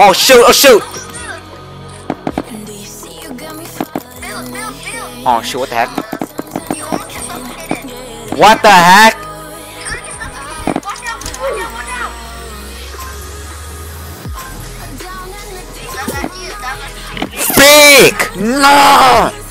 Oh shoot! Oh shoot! Oh shoot! What the heck? What the heck? Speak! No!